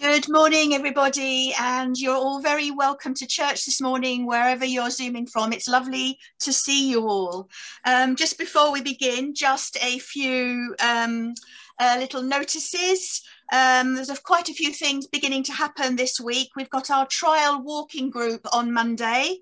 Good morning, everybody, and you're all very welcome to church this morning, wherever you're zooming from. It's lovely to see you all. Um, just before we begin, just a few um, uh, little notices. Um, there's quite a few things beginning to happen this week. We've got our trial walking group on Monday.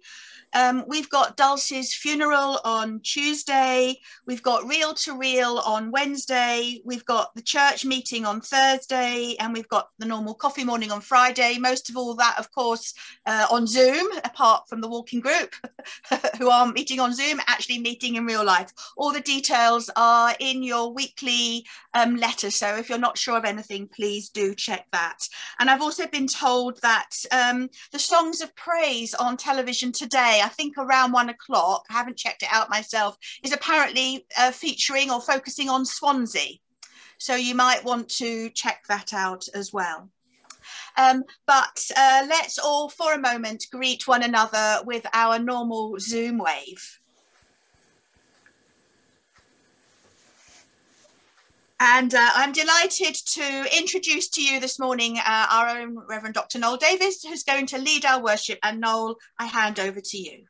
Um, we've got Dulce's funeral on Tuesday. We've got Reel to Reel on Wednesday. We've got the church meeting on Thursday, and we've got the normal coffee morning on Friday. Most of all that, of course, uh, on Zoom, apart from the walking group who are meeting on Zoom, actually meeting in real life. All the details are in your weekly um, letter. So if you're not sure of anything, please do check that. And I've also been told that um, the songs of praise on television today I think around one o'clock, I haven't checked it out myself, is apparently uh, featuring or focusing on Swansea. So you might want to check that out as well. Um, but uh, let's all for a moment greet one another with our normal Zoom wave. And uh, I'm delighted to introduce to you this morning uh, our own Reverend Dr. Noel Davies, who's going to lead our worship. And Noel, I hand over to you.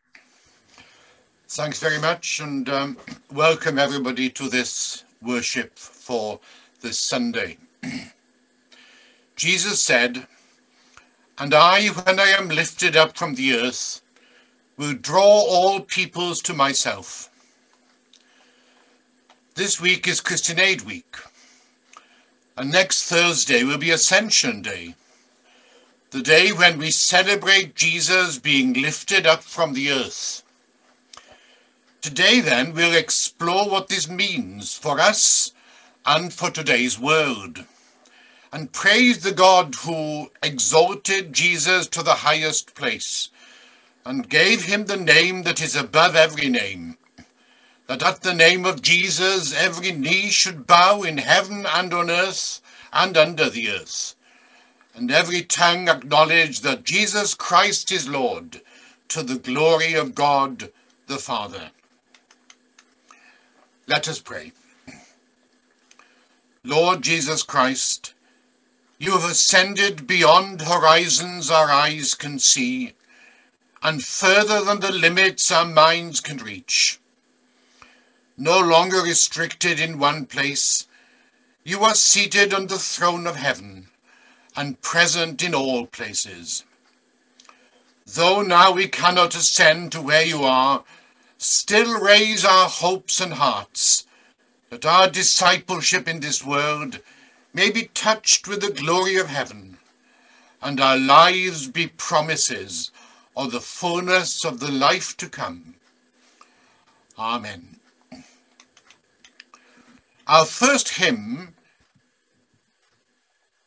Thanks very much, and um, welcome everybody to this worship for this Sunday. Jesus said, And I, when I am lifted up from the earth, will draw all peoples to myself. This week is Christian Aid Week, and next Thursday will be Ascension Day, the day when we celebrate Jesus being lifted up from the earth. Today, then, we'll explore what this means for us and for today's world, and praise the God who exalted Jesus to the highest place and gave him the name that is above every name that at the name of Jesus every knee should bow in heaven and on earth and under the earth, and every tongue acknowledge that Jesus Christ is Lord, to the glory of God the Father. Let us pray. Lord Jesus Christ, you have ascended beyond horizons our eyes can see, and further than the limits our minds can reach no longer restricted in one place. You are seated on the throne of heaven and present in all places. Though now we cannot ascend to where you are, still raise our hopes and hearts that our discipleship in this world may be touched with the glory of heaven, and our lives be promises of the fullness of the life to come. Amen. Our first hymn,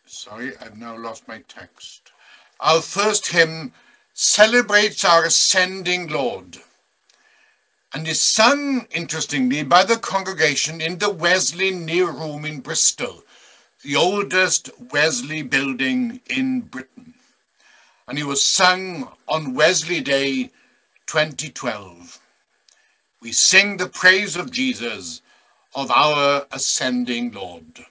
sorry, I've now lost my text. Our first hymn celebrates our ascending Lord and is sung, interestingly, by the congregation in the Wesley New Room in Bristol, the oldest Wesley building in Britain. And it was sung on Wesley Day 2012. We sing the praise of Jesus of our ascending Lord.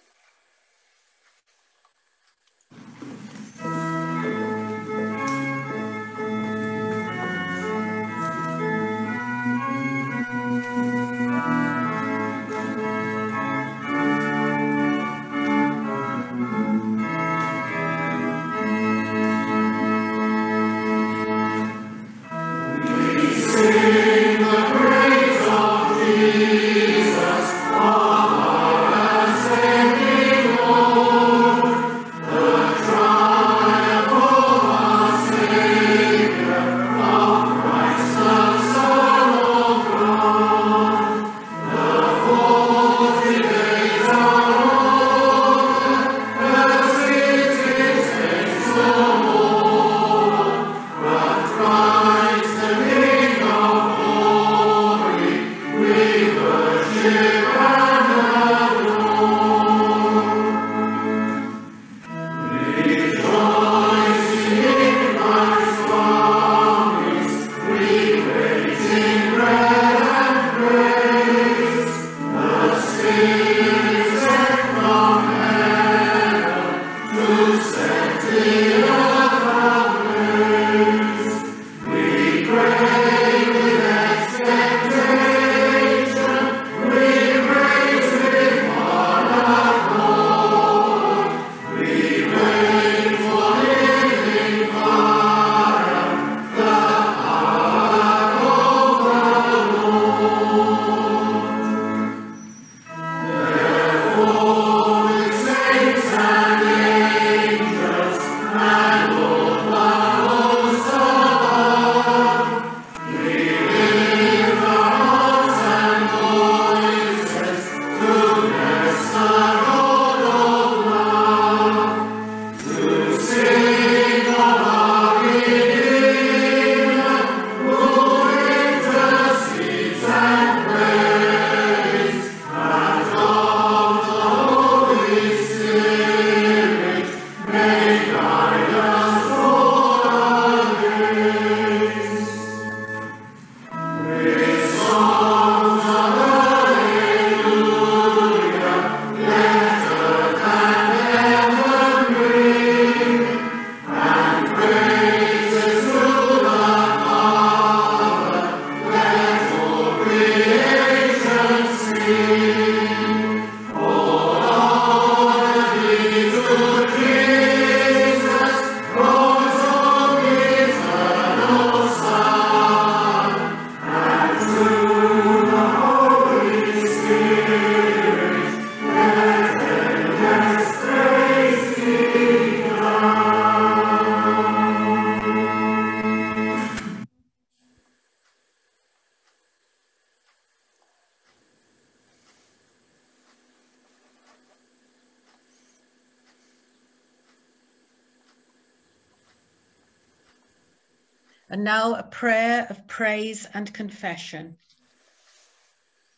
And now a prayer of praise and confession.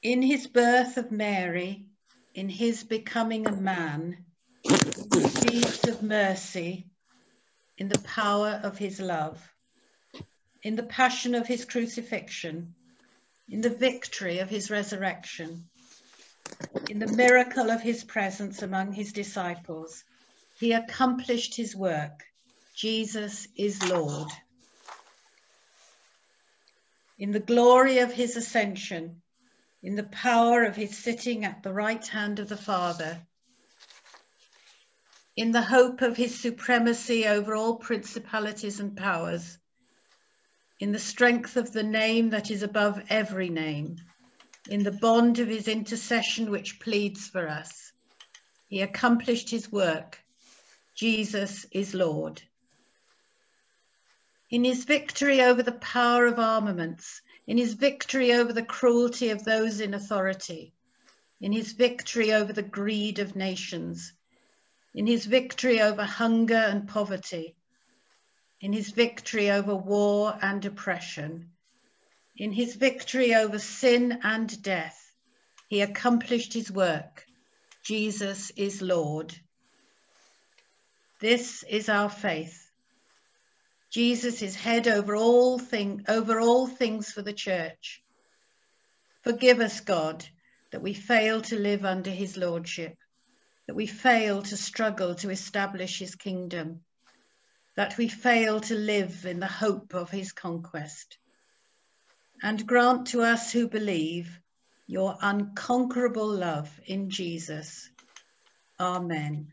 In his birth of Mary, in his becoming a man, deeds of mercy, in the power of his love, in the passion of his crucifixion, in the victory of his resurrection, in the miracle of his presence among his disciples, he accomplished his work. Jesus is Lord. In the glory of his ascension, in the power of his sitting at the right hand of the Father, in the hope of his supremacy over all principalities and powers, in the strength of the name that is above every name, in the bond of his intercession which pleads for us. He accomplished his work. Jesus is Lord. In his victory over the power of armaments, in his victory over the cruelty of those in authority, in his victory over the greed of nations, in his victory over hunger and poverty, in his victory over war and oppression, in his victory over sin and death, he accomplished his work. Jesus is Lord. This is our faith. Jesus is head over all thing over all things for the church. Forgive us, God, that we fail to live under his lordship that we fail to struggle to establish his kingdom, that we fail to live in the hope of his conquest. And grant to us who believe your unconquerable love in Jesus. Amen.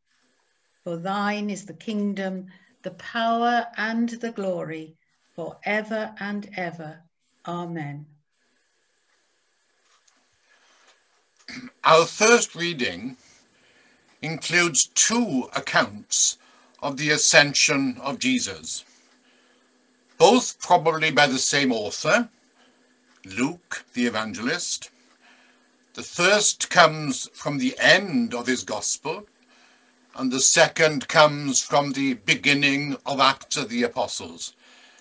For thine is the kingdom, the power, and the glory, for ever and ever. Amen. Our first reading includes two accounts of the ascension of Jesus, both probably by the same author, Luke the evangelist. The first comes from the end of his gospel, and the second comes from the beginning of Acts of the Apostles.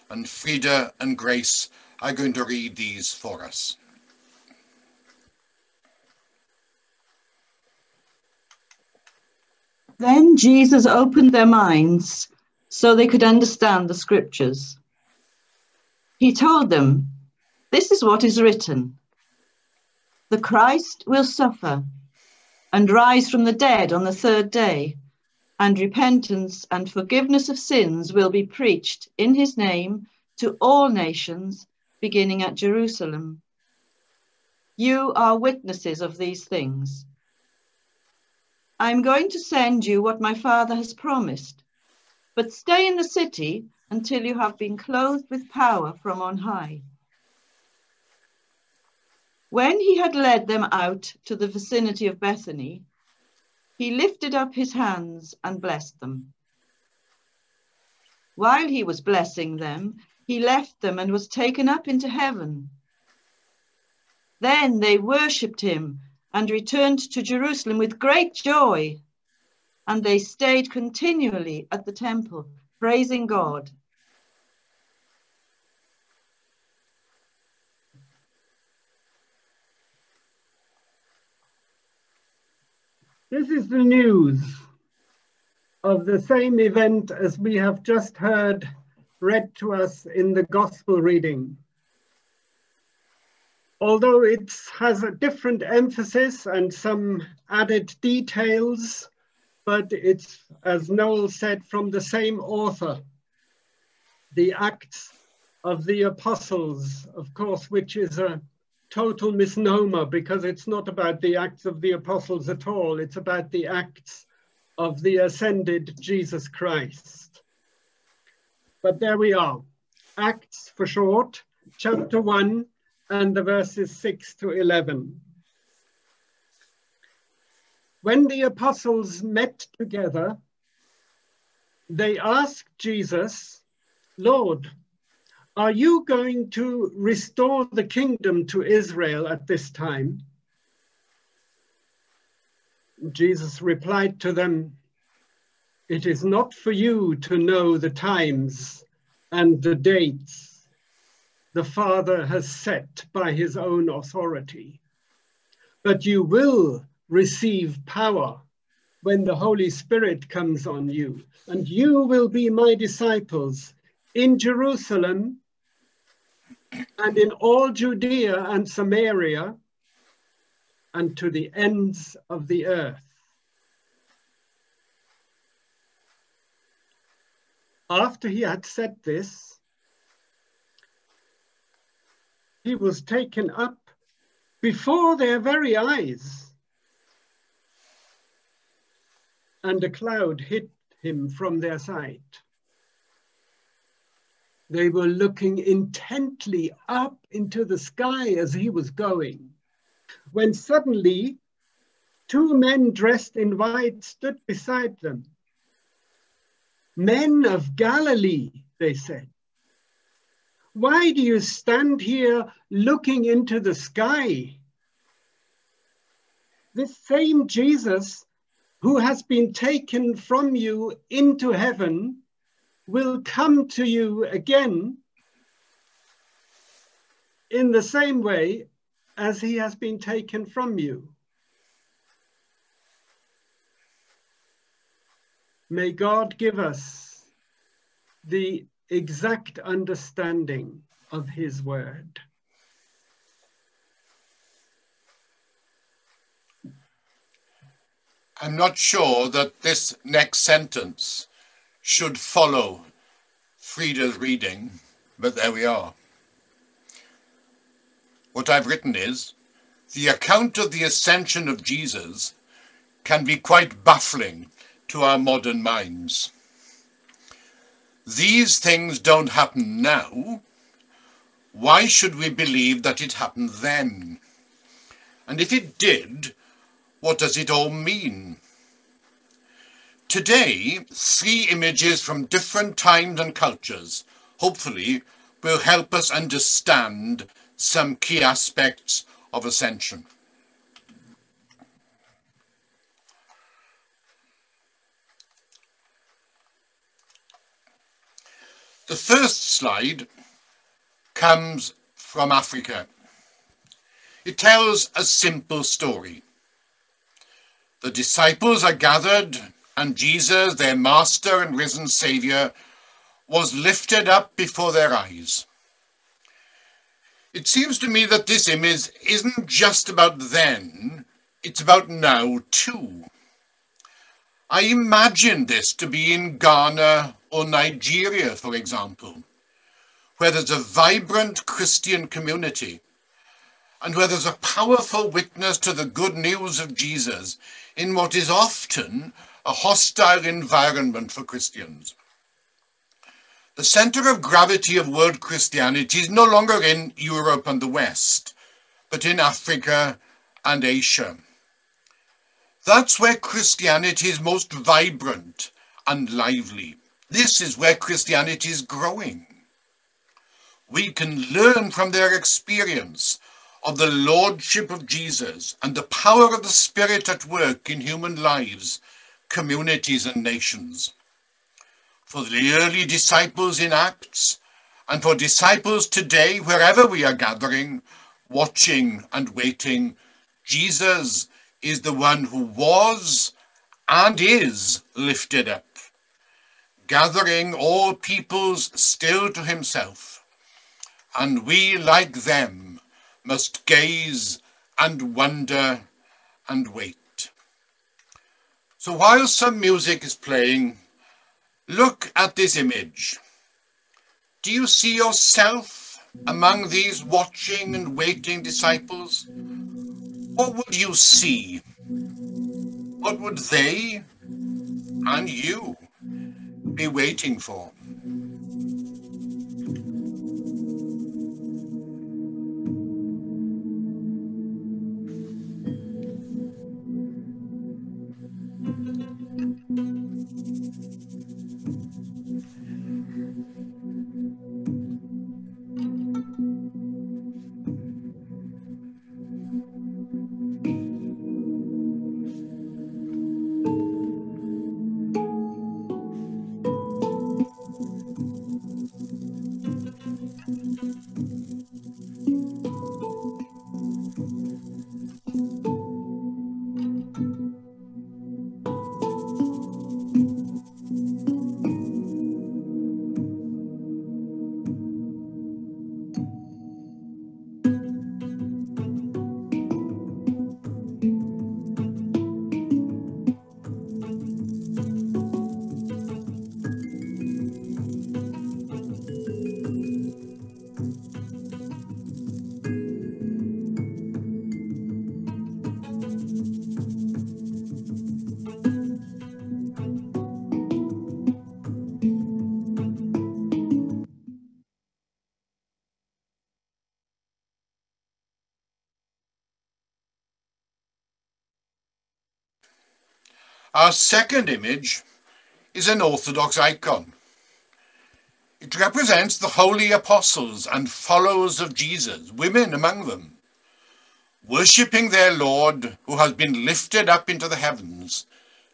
And Frida and Grace are going to read these for us. Then Jesus opened their minds so they could understand the scriptures. He told them, This is what is written The Christ will suffer and rise from the dead on the third day, and repentance and forgiveness of sins will be preached in his name to all nations, beginning at Jerusalem. You are witnesses of these things. I'm going to send you what my father has promised, but stay in the city until you have been clothed with power from on high. When he had led them out to the vicinity of Bethany, he lifted up his hands and blessed them. While he was blessing them, he left them and was taken up into heaven. Then they worshipped him and returned to Jerusalem with great joy. And they stayed continually at the temple, praising God. This is the news of the same event as we have just heard read to us in the gospel reading. Although it has a different emphasis and some added details, but it's, as Noel said, from the same author, the Acts of the Apostles, of course, which is a total misnomer because it's not about the Acts of the Apostles at all. It's about the Acts of the ascended Jesus Christ. But there we are. Acts for short, chapter 1 and the verses 6 to 11. When the apostles met together, they asked Jesus, Lord, are you going to restore the kingdom to Israel at this time? Jesus replied to them, It is not for you to know the times and the dates the Father has set by his own authority, but you will receive power when the Holy Spirit comes on you, and you will be my disciples in Jerusalem and in all Judea and Samaria and to the ends of the earth. After he had said this, he was taken up before their very eyes, and a cloud hid him from their sight. They were looking intently up into the sky as he was going when suddenly two men dressed in white stood beside them. Men of Galilee, they said. Why do you stand here looking into the sky? This same Jesus who has been taken from you into heaven will come to you again in the same way as he has been taken from you. May God give us the exact understanding of his word. I'm not sure that this next sentence should follow Frida's reading, but there we are. What I've written is, the account of the ascension of Jesus can be quite baffling to our modern minds. These things don't happen now. Why should we believe that it happened then? And if it did, what does it all mean? Today, three images from different times and cultures, hopefully, will help us understand some key aspects of ascension. The first slide comes from Africa. It tells a simple story. The disciples are gathered and Jesus, their master and risen saviour, was lifted up before their eyes. It seems to me that this image isn't just about then, it's about now too. I imagine this to be in Ghana or Nigeria, for example, where there's a vibrant Christian community and where there's a powerful witness to the good news of Jesus in what is often a hostile environment for Christians. The center of gravity of world Christianity is no longer in Europe and the West, but in Africa and Asia. That's where Christianity is most vibrant and lively. This is where Christianity is growing. We can learn from their experience of the Lordship of Jesus and the power of the Spirit at work in human lives, communities and nations for the early disciples in Acts, and for disciples today, wherever we are gathering, watching and waiting, Jesus is the one who was and is lifted up, gathering all peoples still to himself. And we, like them, must gaze and wonder and wait. So while some music is playing, Look at this image. Do you see yourself among these watching and waiting disciples? What would you see? What would they and you be waiting for? Our second image is an Orthodox icon. It represents the holy apostles and followers of Jesus, women among them, worshipping their Lord who has been lifted up into the heavens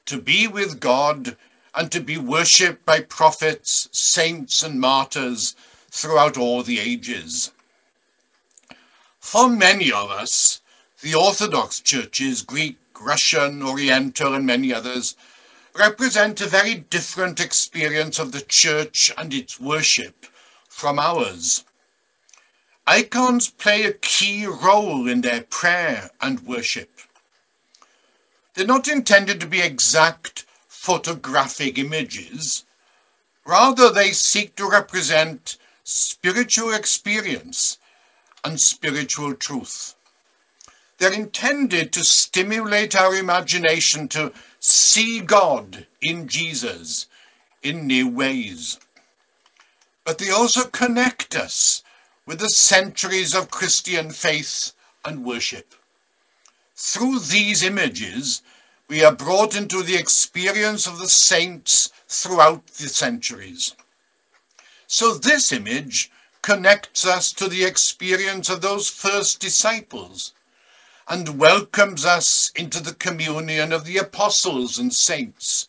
to be with God and to be worshipped by prophets, saints and martyrs throughout all the ages. For many of us, the Orthodox churches, Greek, Russian, Oriental and many others, represent a very different experience of the church and its worship from ours. Icons play a key role in their prayer and worship. They're not intended to be exact photographic images. Rather, they seek to represent spiritual experience and spiritual truth. They're intended to stimulate our imagination to see God in Jesus in new ways. But they also connect us with the centuries of Christian faith and worship. Through these images, we are brought into the experience of the saints throughout the centuries. So this image connects us to the experience of those first disciples and welcomes us into the communion of the apostles and saints,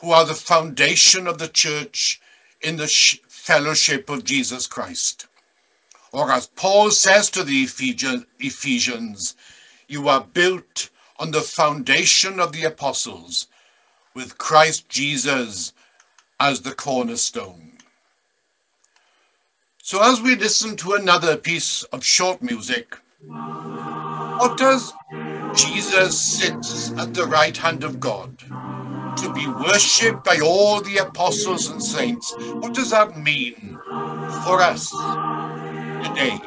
who are the foundation of the church in the fellowship of Jesus Christ. Or as Paul says to the Ephesians, you are built on the foundation of the apostles, with Christ Jesus as the cornerstone. So as we listen to another piece of short music, what does Jesus sits at the right hand of God to be worshipped by all the apostles and saints? What does that mean for us today?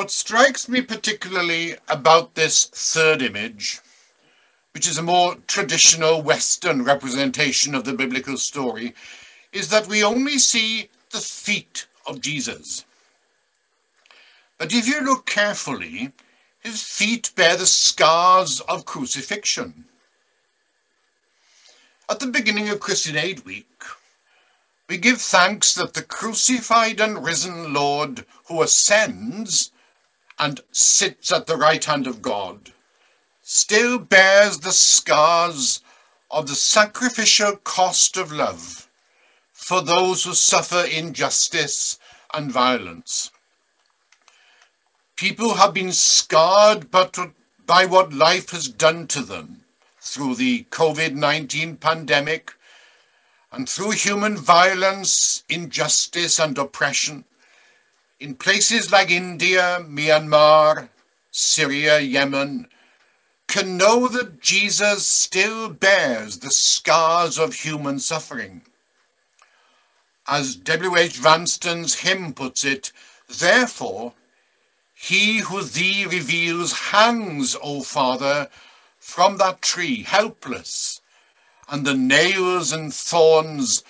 What strikes me particularly about this third image, which is a more traditional Western representation of the biblical story, is that we only see the feet of Jesus. But if you look carefully, his feet bear the scars of crucifixion. At the beginning of Christian Aid Week, we give thanks that the crucified and risen Lord who ascends and sits at the right hand of God, still bears the scars of the sacrificial cost of love for those who suffer injustice and violence. People have been scarred by what life has done to them through the COVID-19 pandemic and through human violence, injustice and oppression in places like India, Myanmar, Syria, Yemen, can know that Jesus still bears the scars of human suffering. As W.H. Vanstone's hymn puts it, therefore, he who thee reveals hangs, O Father, from that tree, helpless, and the nails and thorns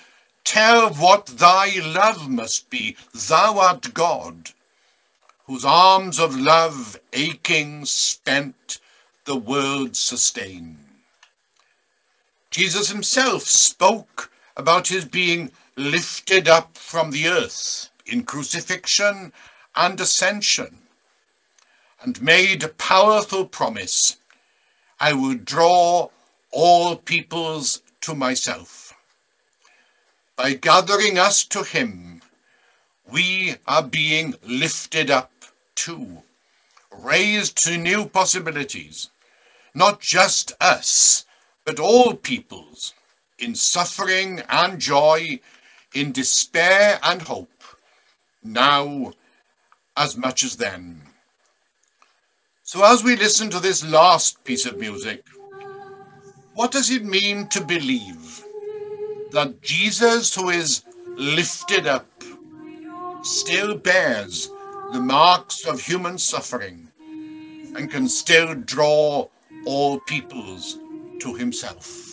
Tell what thy love must be. Thou art God, whose arms of love, aching, spent, the world sustain. Jesus himself spoke about his being lifted up from the earth in crucifixion and ascension, and made a powerful promise, I will draw all peoples to myself. By gathering us to him, we are being lifted up too, raised to new possibilities, not just us, but all peoples, in suffering and joy, in despair and hope, now as much as then. So as we listen to this last piece of music, what does it mean to believe that Jesus who is lifted up still bears the marks of human suffering and can still draw all peoples to himself?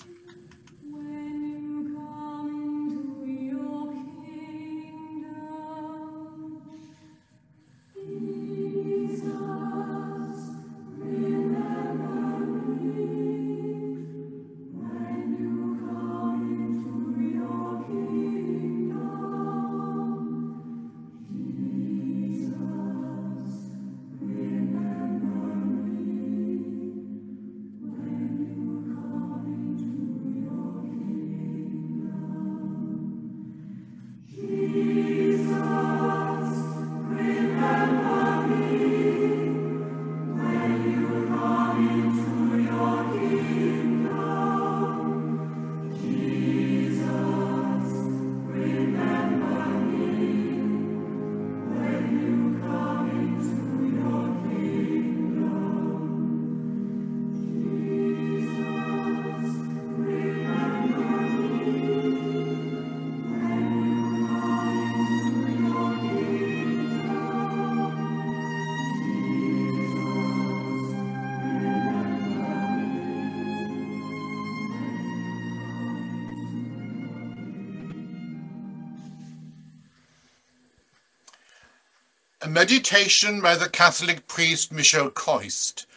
A meditation by the Catholic priest Michel Quoist,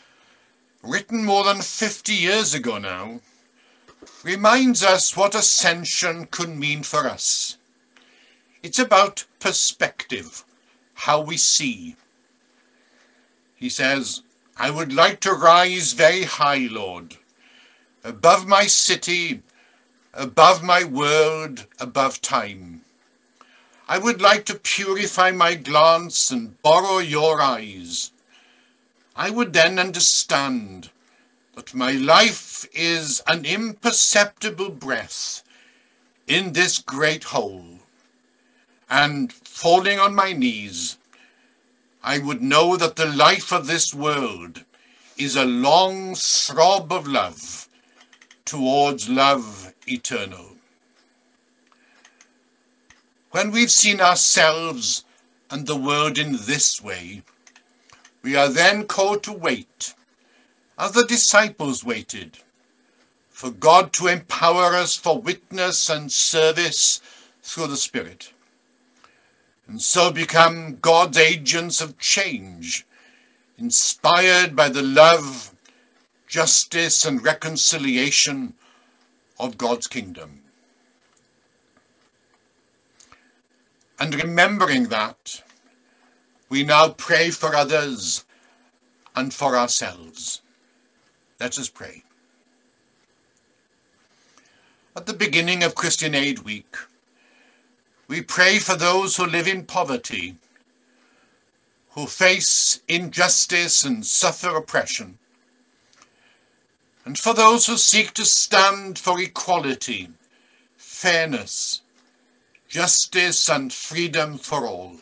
written more than 50 years ago now, reminds us what ascension could mean for us. It's about perspective, how we see. He says, I would like to rise very high, Lord, above my city, above my world, above time. I would like to purify my glance and borrow your eyes. I would then understand that my life is an imperceptible breath in this great whole. And falling on my knees, I would know that the life of this world is a long throb of love towards love eternal. When we've seen ourselves and the world in this way, we are then called to wait, as the disciples waited, for God to empower us for witness and service through the Spirit, and so become God's agents of change, inspired by the love, justice and reconciliation of God's kingdom. And remembering that, we now pray for others and for ourselves. Let us pray. At the beginning of Christian Aid Week, we pray for those who live in poverty, who face injustice and suffer oppression, and for those who seek to stand for equality, fairness, justice and freedom for all.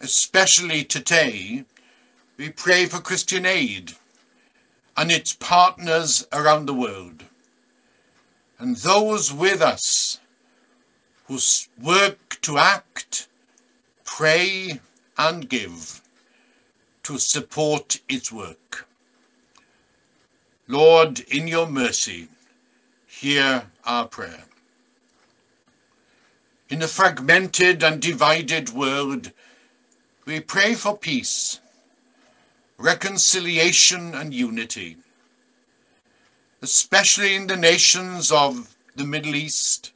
Especially today, we pray for Christian Aid and its partners around the world, and those with us who work to act, pray and give to support its work. Lord, in your mercy, hear our prayer. In a fragmented and divided world, we pray for peace, reconciliation, and unity, especially in the nations of the Middle East,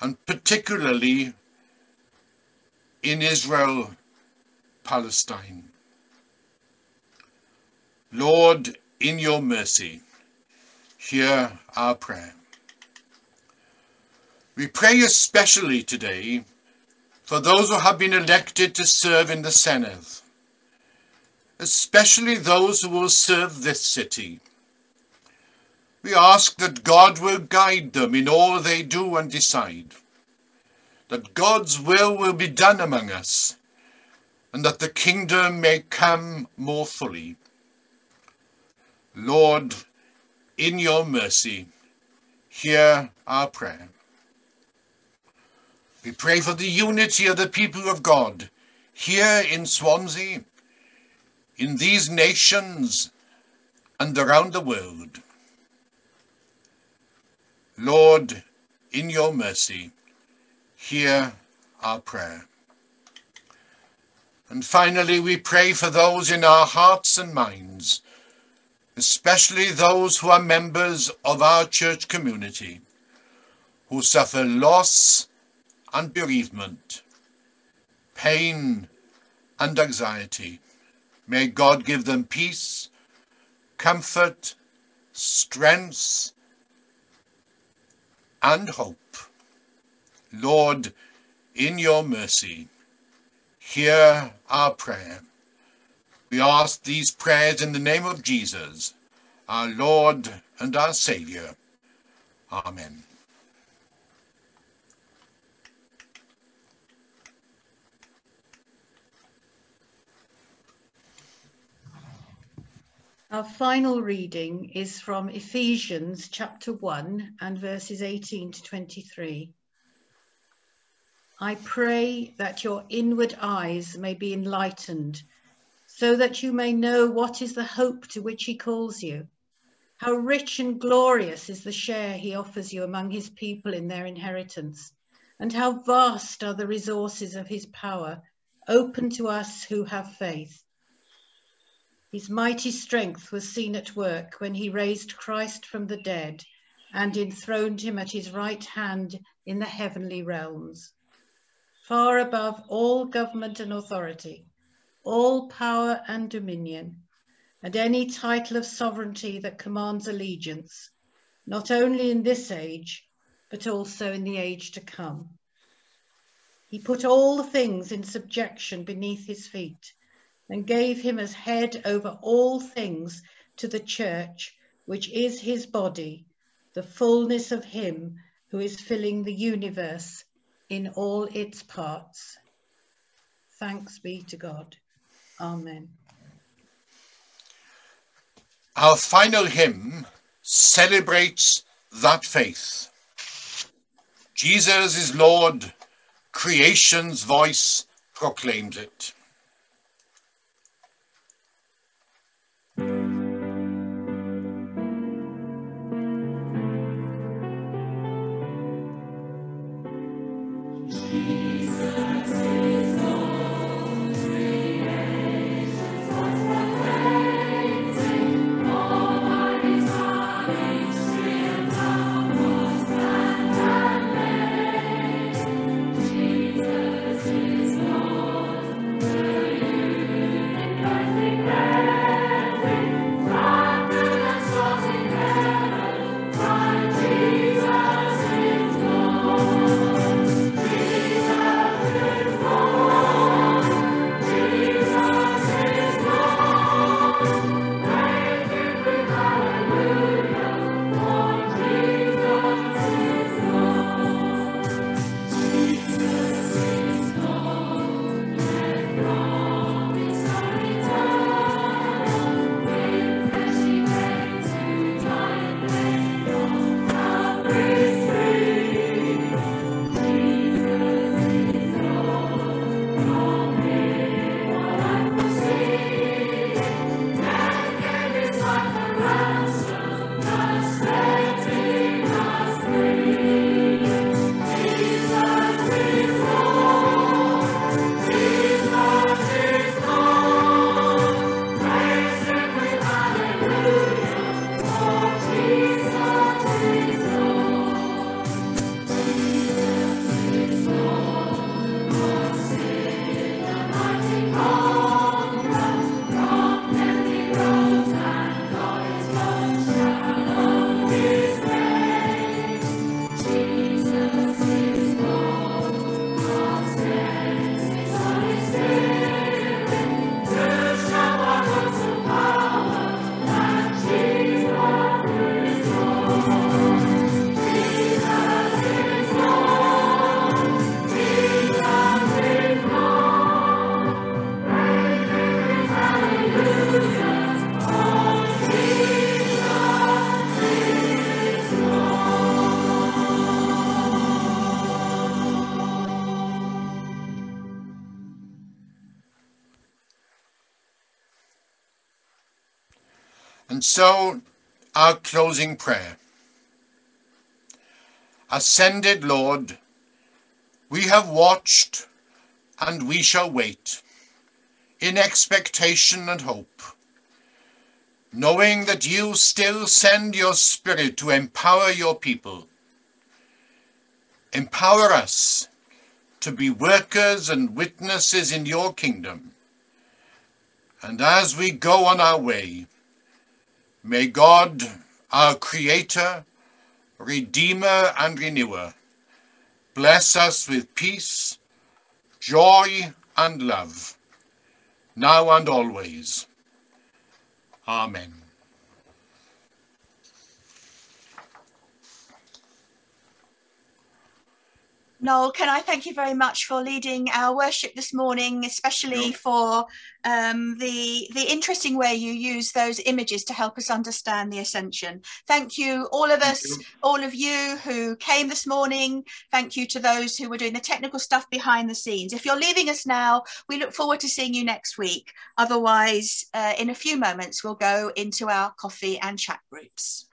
and particularly in Israel, Palestine. Lord, in your mercy, hear our prayer. We pray especially today for those who have been elected to serve in the Senedd, especially those who will serve this city. We ask that God will guide them in all they do and decide, that God's will will be done among us, and that the kingdom may come more fully. Lord, in your mercy, hear our prayer. We pray for the unity of the people of God here in Swansea, in these nations, and around the world. Lord, in your mercy, hear our prayer. And finally, we pray for those in our hearts and minds, especially those who are members of our church community, who suffer loss and bereavement, pain and anxiety. May God give them peace, comfort, strength, and hope. Lord, in your mercy, hear our prayer. We ask these prayers in the name of Jesus, our Lord and our Saviour. Amen. Our final reading is from Ephesians chapter 1 and verses 18 to 23. I pray that your inward eyes may be enlightened, so that you may know what is the hope to which he calls you, how rich and glorious is the share he offers you among his people in their inheritance, and how vast are the resources of his power open to us who have faith. His mighty strength was seen at work when he raised Christ from the dead and enthroned him at his right hand in the heavenly realms, far above all government and authority, all power and dominion, and any title of sovereignty that commands allegiance, not only in this age, but also in the age to come. He put all things in subjection beneath his feet and gave him as head over all things to the church, which is his body, the fullness of him who is filling the universe in all its parts. Thanks be to God. Amen. Our final hymn celebrates that faith. Jesus is Lord, creation's voice proclaims it. So, our closing prayer. Ascended Lord, we have watched and we shall wait in expectation and hope, knowing that you still send your Spirit to empower your people. Empower us to be workers and witnesses in your kingdom. And as we go on our way, may God, our Creator, Redeemer, and Renewer, bless us with peace, joy, and love, now and always. Amen. Noel, can I thank you very much for leading our worship this morning, especially for um, the, the interesting way you use those images to help us understand the ascension. Thank you, all of us, all of you who came this morning. Thank you to those who were doing the technical stuff behind the scenes. If you're leaving us now, we look forward to seeing you next week. Otherwise, uh, in a few moments, we'll go into our coffee and chat groups.